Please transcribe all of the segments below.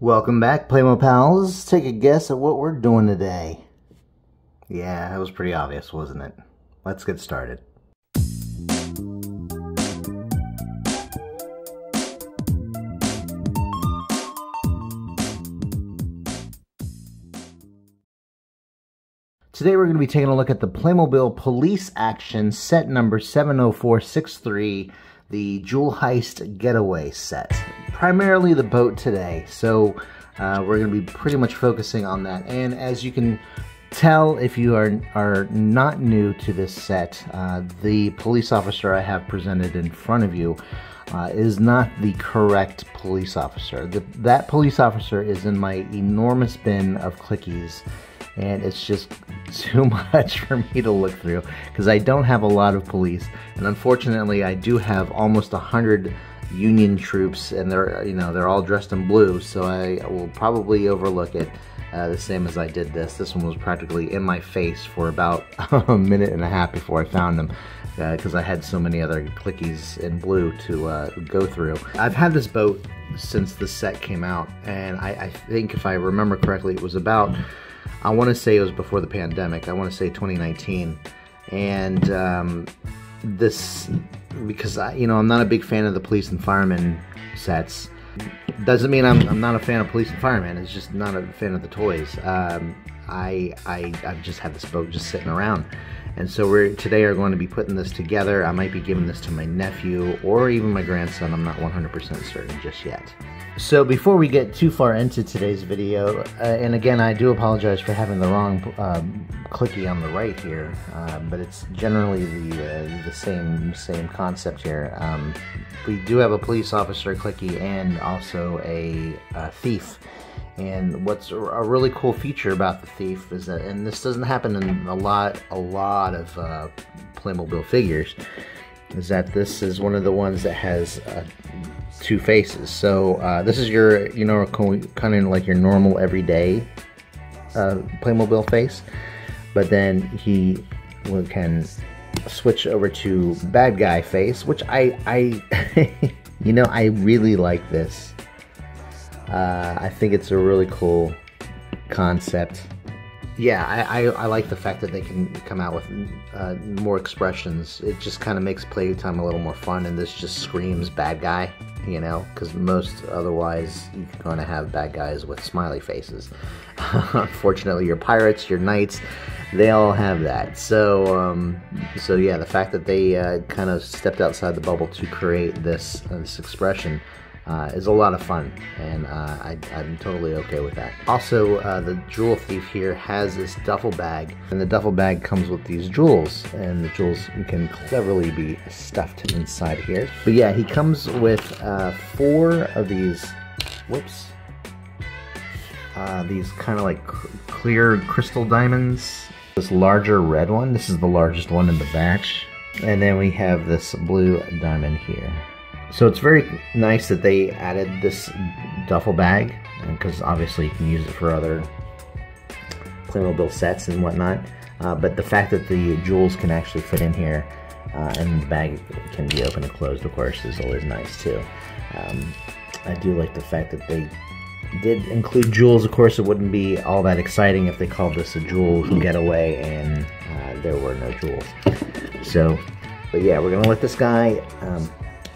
Welcome back, Playmo Pals. Take a guess at what we're doing today. Yeah, that was pretty obvious, wasn't it? Let's get started. Today we're going to be taking a look at the Playmobil Police Action set number 70463, the Jewel Heist Getaway set. Primarily the boat today, so uh, we're going to be pretty much focusing on that. And as you can tell if you are, are not new to this set, uh, the police officer I have presented in front of you uh, is not the correct police officer. The, that police officer is in my enormous bin of klickies and it's just too much for me to look through because I don't have a lot of police and unfortunately I do have almost a hundred Union troops and they're you know they're all dressed in blue so I will probably overlook it uh, the same as I did this. This one was practically in my face for about a minute and a half before I found them because uh, I had so many other klickies in blue to uh, go through. I've had this boat since the set came out and I, I think if I remember correctly it was about I want to say it was before the pandemic. I want to say 2019. And um, this, because I, you know, I'm not a big fan of the police and firemen sets. Doesn't mean I'm, I'm not a fan of police and firemen. It's just not a fan of the toys. Um, I, I, I've just had this boat just sitting around. And so we're today are going to be putting this together. I might be giving this to my nephew or even my grandson. I'm not 100% certain just yet. So before we get too far into today's video, uh, and again, I do apologize for having the wrong um, klicky on the right here, uh, but it's generally the uh, the same same concept here. Um, we do have a police officer klicky and also a, a thief. And what's a really cool feature about the thief is that, and this doesn't happen in a lot, a lot of uh, Playmobil figures, is that this is one of the ones that has uh, two faces. So uh, this is your, you know, kind of like your normal everyday uh, Playmobil face, but then he can switch over to bad guy face, which I, I, you know, I really like this. Uh, I think it's a really cool concept yeah, I, I, I, like the fact that they can come out with uh, more expressions. It just kind of makes playtime a little more fun, and this just screams bad guy, you know, because most otherwise you're going to have bad guys with smiley faces. Unfortunately, your pirates, your knights, they all have that. So, um, so yeah, the fact that they uh, kind of stepped outside the bubble to create this uh, this expression uh, is a lot of fun, and uh, I, am totally okay with that. Also, uh, the jewel thief here has this duffel bag, and the duffel bag comes with these jewels, and the jewels can cleverly be stuffed inside here. But yeah, he comes with uh, four of these, whoops, uh, these kind of like clear crystal diamonds. This larger red one, this is the largest one in the batch. And then we have this blue diamond here. So it's very nice that they added this duffel bag, because obviously you can use it for other Playmobil sets and whatnot. Uh, but the fact that the jewels can actually fit in here uh, and the bag can be open and closed, of course, is always nice too. Um, I do like the fact that they did include jewels. Of course, it wouldn't be all that exciting if they called this a jewel getaway and uh, there were no jewels. So, but yeah, we're gonna let this guy um,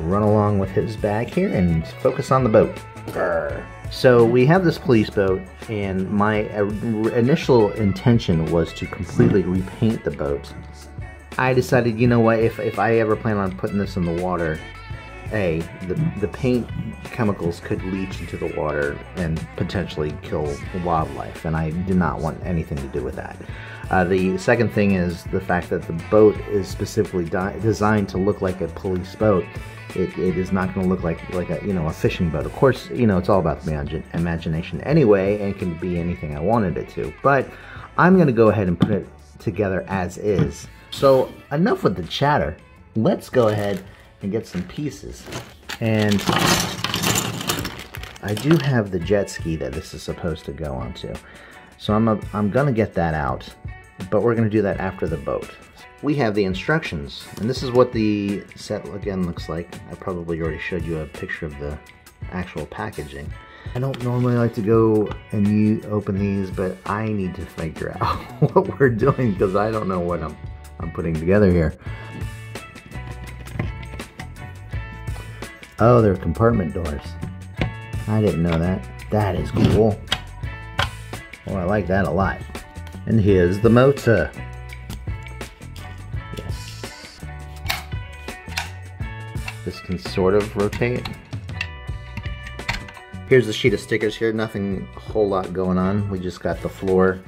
run along with his bag here and focus on the boat. So we have this police boat, and my uh, initial intention was to completely repaint the boat. I decided, you know what, if, if I ever plan on putting this in the water, A, the, the paint chemicals could leach into the water and potentially kill wildlife, and I did not want anything to do with that. Uh, the second thing is the fact that the boat is specifically designed to look like a police boat it, it is not going to look like like a you know a fishing boat. Of course, you know it's all about the imagination anyway, and it can be anything I wanted it to. But I'm going to go ahead and put it together as is. So enough with the chatter. Let's go ahead and get some pieces. And I do have the jet ski that this is supposed to go onto. So I'm, a, I'm going to get that out, but we're going to do that after the boat we have the instructions. And this is what the set again looks like. I probably already showed you a picture of the actual packaging. I don't normally like to go and you open these, but I need to figure out what we're doing because I don't know what I'm, I'm putting together here. Oh, they're compartment doors. I didn't know that. That is cool. Oh, I like that a lot. And here's the motor. Yes. This can sort of rotate. Here's the sheet of stickers here. Nothing a whole lot going on. We just got the floor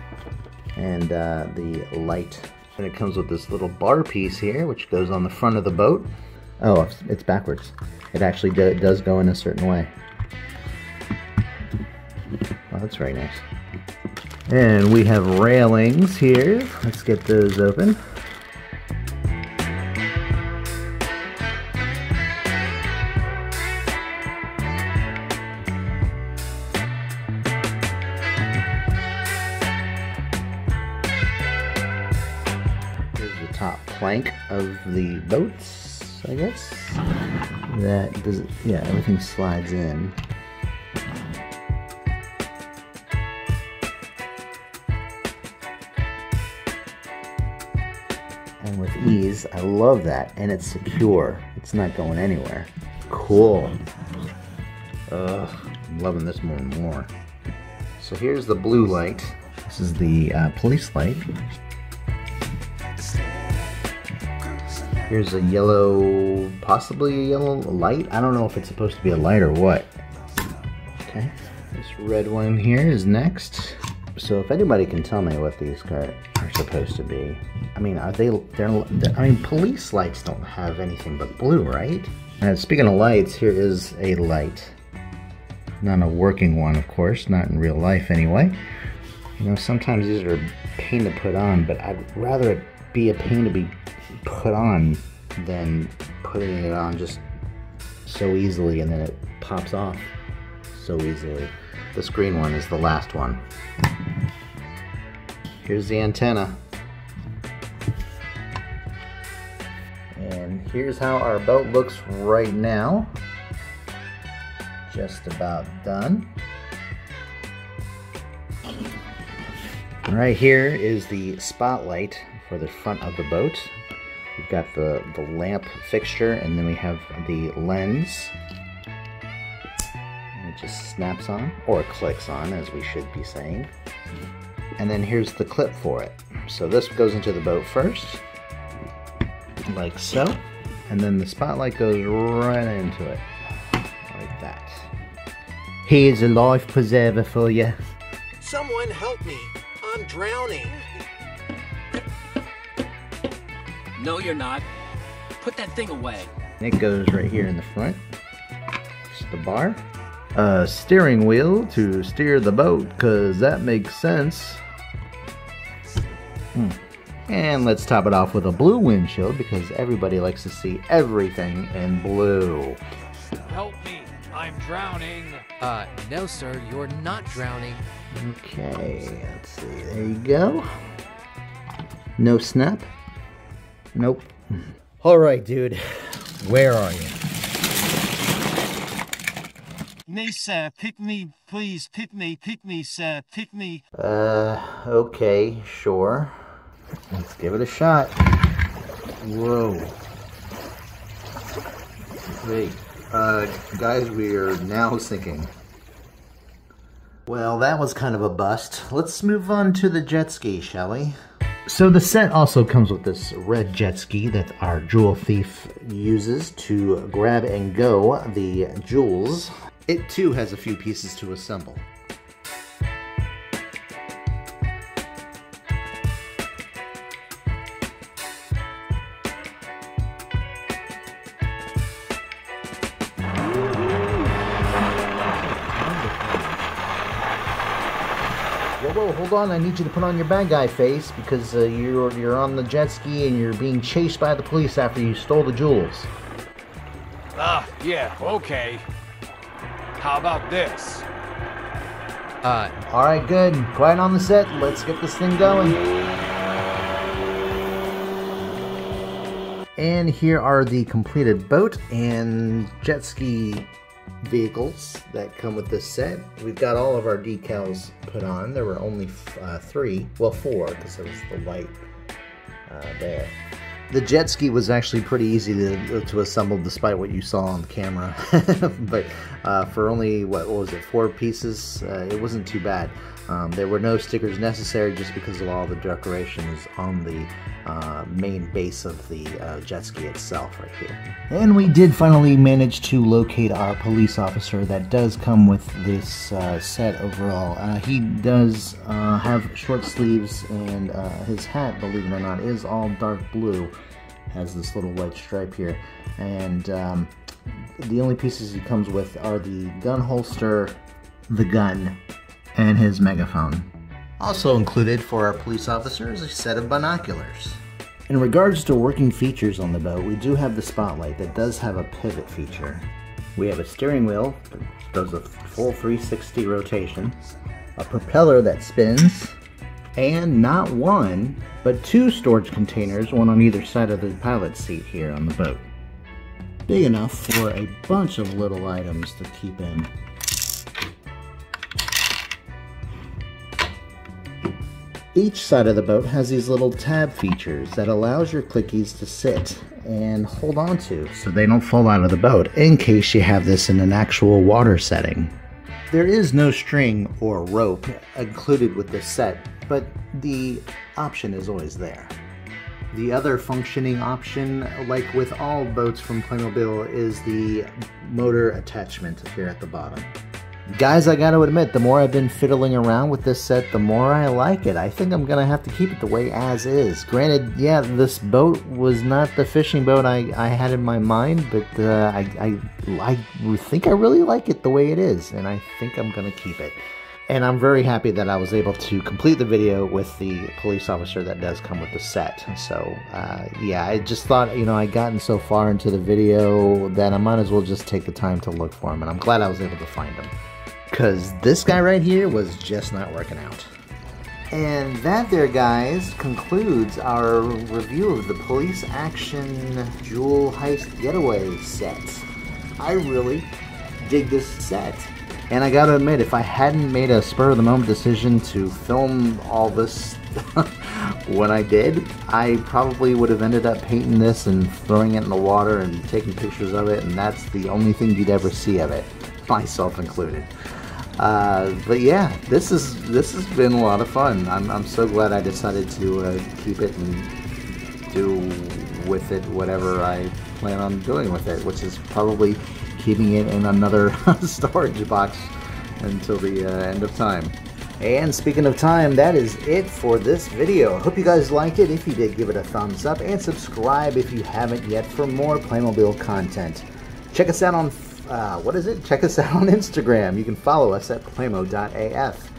and uh, the light. And it comes with this little bar piece here, which goes on the front of the boat. Oh, it's backwards. It actually do, does go in a certain way. Oh, that's very nice. And we have railings here. Let's get those open. Here's the top plank of the boats, I guess. That does, yeah, everything slides in. And with ease. I love that, and it's secure. It's not going anywhere. Cool. Ugh, I'm loving this more and more. So here's the blue light. This is the uh, police light. Here's a yellow, possibly a yellow light. I don't know if it's supposed to be a light or what. Okay, this red one here is next. So if anybody can tell me what these are supposed to be, I mean, are they? They're, I mean, police lights don't have anything but blue, right? And speaking of lights, here is a light. Not a working one, of course, not in real life anyway. You know, sometimes these are a pain to put on, but I'd rather it be a pain to be put on than putting it on just so easily and then it pops off so easily. This green one is the last one. Here's the antenna. And here's how our boat looks right now. Just about done. Right here is the spotlight for the front of the boat. We've got the, the lamp fixture and then we have the lens. And it just snaps on, or clicks on as we should be saying. And then here's the clip for it. So this goes into the boat first, like so. And then the spotlight goes right into it, like that. Here's a life preserver for you. Someone help me. I'm drowning. No, you're not. Put that thing away. It goes right here in the front. Just the bar. A steering wheel to steer the boat, because that makes sense. Hmm. And let's top it off with a blue windshield, because everybody likes to see everything in blue. Help me! I'm drowning! Uh, no, sir, you're not drowning. Okay, let's see. There you go. No snap? Nope. All right, dude. Where are you? Me, sir, pick me, please, pick me, pick me, sir, pick me. Uh, okay, sure. Let's give it a shot. Whoa. Wait, uh, guys, we are now sinking. Well, that was kind of a bust. Let's move on to the jet ski, shall we? So the set also comes with this red jet ski that our jewel thief uses to grab and go the jewels. It too has a few pieces to assemble. Whoa, hold on. I need you to put on your bad guy face because uh, you're, you're on the jet ski and you're being chased by the police after you stole the jewels. Ah, yeah, okay. How about this? Uh, Alright, good. Quiet on the set. Let's get this thing going. And here are the completed boat and jet ski vehicles that come with this set. We've got all of our decals put on. There were only uh, three, well, four, because there was the light uh, there. The jet ski was actually pretty easy to, to assemble despite what you saw on camera. but uh, for only, what, what, was it, four pieces, uh, it wasn't too bad. Um, there were no stickers necessary just because of all the decorations on the uh, main base of the uh, jet ski itself right here. And we did finally manage to locate our police officer that does come with this uh, set overall. Uh, he does uh, have short sleeves and uh, his hat, believe it or not, is all dark blue. Has this little white stripe here. And um, the only pieces he comes with are the gun holster, the gun, and his megaphone. Also included for our police officer is a set of binoculars. In regards to working features on the boat, we do have the spotlight that does have a pivot feature. We have a steering wheel that does a full 360 rotation, a propeller that spins, and not one, but two storage containers, one on either side of the pilot seat here on the boat. Big enough for a bunch of little items to keep in. Each side of the boat has these little tab features that allows your klickies to sit and hold on to so they don't fall out of the boat in case you have this in an actual water setting. There is no string or rope included with this set, but the option is always there. The other functioning option, like with all boats from Playmobil, is the motor attachment here at the bottom. Guys, I gotta admit, the more I've been fiddling around with this set, the more I like it. I think I'm gonna have to keep it the way as is. Granted, yeah, this boat was not the fishing boat I, I had in my mind, but uh, I, I, I think I really like it the way it is, and I think I'm gonna keep it. And I'm very happy that I was able to complete the video with the police officer that does come with the set. So, uh, yeah, I just thought, you know, I'd gotten so far into the video that I might as well just take the time to look for him, and I'm glad I was able to find him because this guy right here was just not working out. And that there, guys, concludes our review of the Police Action Jewel Heist Getaway set. I really dig this set. And I gotta admit, if I hadn't made a spur of the moment decision to film all this when I did, I probably would have ended up painting this and throwing it in the water and taking pictures of it, and that's the only thing you'd ever see of it, myself included. Uh, but yeah, this is this has been a lot of fun. I'm, I'm so glad I decided to uh, keep it and do with it whatever I plan on doing with it, which is probably keeping it in another storage box until the uh, end of time. And speaking of time, that is it for this video. Hope you guys liked it. If you did, give it a thumbs up and subscribe if you haven't yet for more Playmobil content. Check us out on uh, what is it? Check us out on Instagram. You can follow us at playmo.af.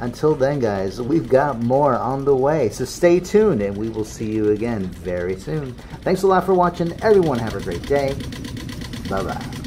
Until then, guys, we've got more on the way. So stay tuned, and we will see you again very soon. Thanks a lot for watching. Everyone, have a great day. Bye bye.